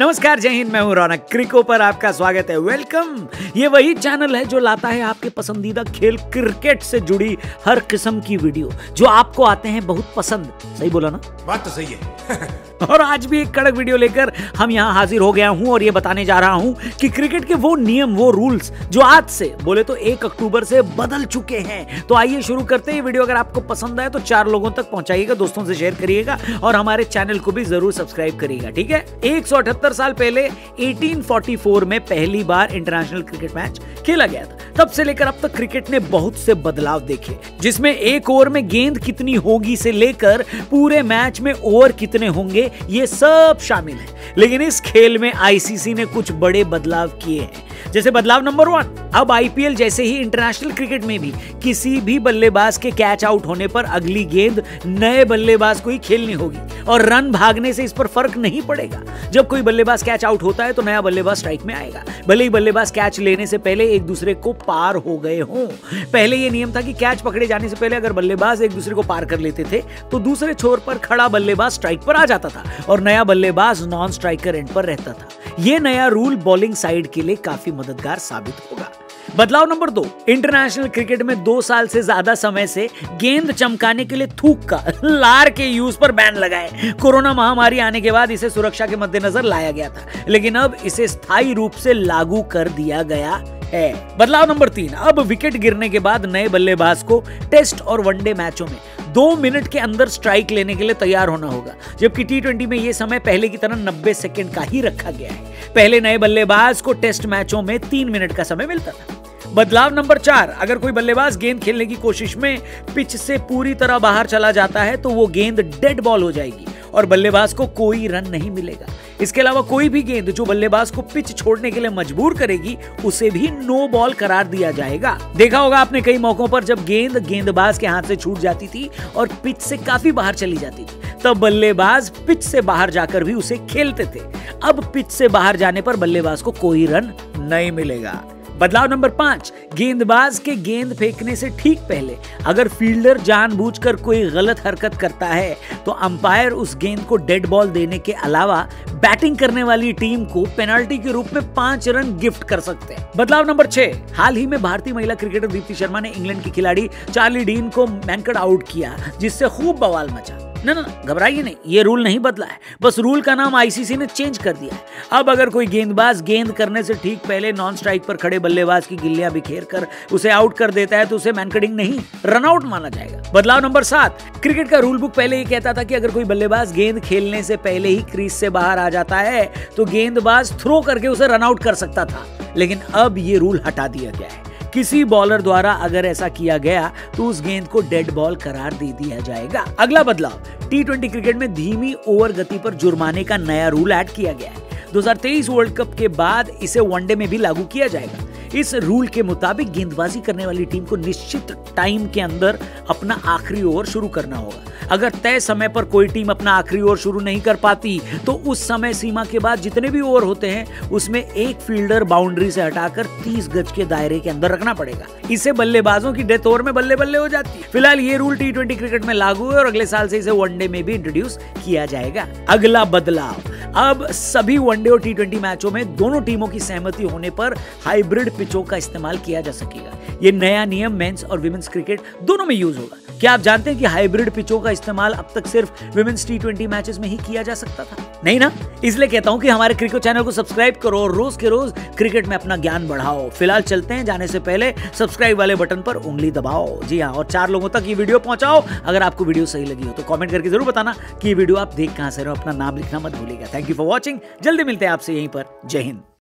नमस्कार, जय हिंद, मैं हूँ रौनक क्रिको पर आपका स्वागत है। वेलकम। ये वही चैनल है जो लाता है आपके पसंदीदा खेल क्रिकेट से जुड़ी हर किस्म की वीडियो, जो आपको आते हैं बहुत पसंद। सही बोला ना? बात तो सही है। और आज भी एक कड़क वीडियो लेकर हम यहाँ हाजिर हो गया हूँ और ये बताने जा रहा हूँ कि क्रिकेट के वो नियम, वो रूल्स जो आज से, बोले तो एक अक्टूबर से बदल चुके हैं। तो आइए शुरू करते हैं। वीडियो अगर आपको पसंद आए तो चार लोगों तक पहुंचाइएगा, दोस्तों से शेयर करिएगा और हमारे चैनल को भी ज़रूर सब्सक्राइब करिएगा, ठीक है? एक सौ अठहत्तर साल पहले 1844 में पहली बार इंटरनेशनल क्रिकेट मैच खेला गया था। तब से लेकर अब तक क्रिकेट ने बहुत से बदलाव देखे, जिसमें एक ओवर में गेंद कितनी होगी से लेकर पूरे मैच में ओवर कितने होंगे, ये सब शामिल है। लेकिन इस खेल में आईसीसी ने कुछ बड़े बदलाव किए हैं। जैसे बदलाव नंबर वन, अब आईपीएल जैसे ही इंटरनेशनल क्रिकेट में भी किसी भी बल्लेबाज के कैच आउट होने पर अगली गेंद नए बल्लेबाज को ही खेलनी होगी। और रन भागने से इस पर फ़र्क नहीं पड़ेगा। जब कोई बल्लेबाज कैच आउट होता है तो नया बल्लेबाज स्ट्राइक में आएगा। भले ही बल्लेबाज कैच लेने से पहले एक दूसरे को पार हो गए हों। पहले यह नियम था कि कैच पकड़े जाने से पहले अगर बल्लेबाज एक दूसरे को पार कर लेते थे तो दूसरे छोर पर खड़ा बल्लेबाज स्ट्राइक पर आ जाता था और नया बल्लेबाज नॉन स्ट्राइकर एंड पर रहता था। यह नया रूल बॉलिंग साइड के लिए काफ़ी मददगार साबित होगा। बदलाव नंबर दो इंटरनेशनल क्रिकेट में दो साल से ज़्यादा समय से गेंद चमकाने के लिए थूक का, लार के यूज़ पर बैन लगाए। कोरोना महामारी आने के बाद इसे सुरक्षा के मद्देनजर लाया गया था, लेकिन अब इसे स्थायी रूप से लागू कर दिया गया है। बदलाव नंबर तीन, अब विकेट गिरने के बाद नए बल्लेबाज को टेस्ट और वनडे मैचों में दो मिनट के अंदर स्ट्राइक लेने के लिए तैयार होना होगा, जबकि टी ट्वेंटी में यह समय पहले की तरह 90 सेकंड का ही रखा गया है। पहले नए बल्लेबाज को टेस्ट मैचों में तीन मिनट का समय मिलता था। बदलाव नंबर चार, अगर कोई बल्लेबाज गेंद खेलने की कोशिश में पिच से पूरी तरह बाहर चला जाता है तो वो गेंद डेड बॉल हो जाएगी और बल्लेबाज को कोई रन नहीं मिलेगा। इसके अलावा कोई भी गेंद जो बल्लेबाज को पिच छोड़ने के लिए मजबूर करेगी, उसे भी नो बॉल करार दिया जाएगा। देखा होगा आपने कई मौकों पर जब गेंद गेंदबाज के हाथ से छूट जाती थी और पिच से काफ़ी बाहर चली जाती थी, तब बल्लेबाज पिच से बाहर जाकर भी उसे खेलते थे। अब पिच से बाहर जाने पर बल्लेबाज को कोई रन नहीं मिलेगा। बदलाव नंबर पाँच, गेंदबाज के गेंद फेंकने से ठीक पहले अगर फील्डर जानबूझकर कोई गलत हरकत करता है तो अंपायर उस गेंद को डेड बॉल देने के अलावा बैटिंग करने वाली टीम को पेनल्टी के रूप में पाँच रन गिफ्ट कर सकते हैं। बदलाव नंबर छह, हाल ही में भारतीय महिला क्रिकेटर दीप्ति शर्मा ने इंग्लैंड की खिलाड़ी चार्ली डीन को मैनकट आउट किया, जिससे खूब बवाल मचा। ना ना घबराइए नहीं, ये रूल नहीं बदला है। बस रूल का नाम आईसीसी ने चेंज कर दिया है। अब अगर कोई गेंदबाज गेंद करने से ठीक पहले नॉन स्ट्राइक पर खड़े बल्लेबाज की गिल्लियाँ बिखेर कर उसे आउट कर देता है तो उसे मैनकडिंग नहीं रनआउट माना जाएगा। बदलाव नंबर सात क्रिकेट का रूल बुक पहले ये कहता था कि अगर कोई बल्लेबाज गेंद खेलने से पहले ही क्रीज से बाहर आ जाता है तो गेंदबाज थ्रो करके उसे रनआउट कर सकता था। लेकिन अब ये रूल हटा दिया गया है। किसी बॉलर द्वारा अगर ऐसा किया गया तो उस गेंद को डेड बॉल करार दे दिया जाएगा। अगला बदलाव टी ट्वेंटी क्रिकेट में धीमी ओवर गति पर जुर्माने का नया रूल ऐड किया गया है। 2023 वर्ल्ड कप के बाद इसे वनडे में भी लागू किया जाएगा। इस रूल के मुताबिक गेंदबाजी करने वाली टीम को निश्चित टाइम के अंदर अपना आखिरी ओवर शुरू करना होगा। अगर तय समय पर कोई टीम अपना आखिरी ओवर शुरू नहीं कर पाती तो उस समय सीमा के बाद जितने भी ओवर होते हैं, उसमें एक फील्डर बाउंड्री से हटाकर 30 गज के दायरे के अंदर रखना पड़ेगा। इसे बल्लेबाजों की डेथ ओवर में बल्ले बल्ले हो जाती है। फ़िलहाल ये रूल टी क्रिकेट में लागू है और अगले साल से इसे वनडे में भी इंट्रोड्यूस किया जाएगा। अगला बदलाव। अब सभी वनडे और टी मैचों में दोनों टीमों की सहमति होने पर हाइब्रिड पिचों का इस्तेमाल किया जा सकेगा। ये नया नियम मेंस और विमेंस क्रिकेट दोनों में यूज़ होगा। क्या आप जानते हैं कि हाइब्रिड पिचों का इस्तेमाल अब तक सिर्फ़ विमेंस टी ट्वेंटी मैचेस में ही किया जा सकता था? नहीं ना? इसलिए कहता हूँ कि हमारे क्रिकेट चैनल को सब्सक्राइब करो और रोज के रोज क्रिकेट में अपना ज्ञान बढ़ाओ। फ़िलहाल चलते हैं, जाने से पहले सब्सक्राइब वाले बटन पर उंगली दबाओ। जी हाँ और चार लोगों तक ये वीडियो पहुंचाओ। अगर आपको वीडियो सही लगी हो तो कॉमेंट करके ज़रूर बताना कि वीडियो आप देख कहाँ से रहे हो, अपना नाम लिखना मत भूलेगा थैंक यू फॉर वॉचिंग जल्दी मिलते हैं आपसे यहीं पर। जय हिंद।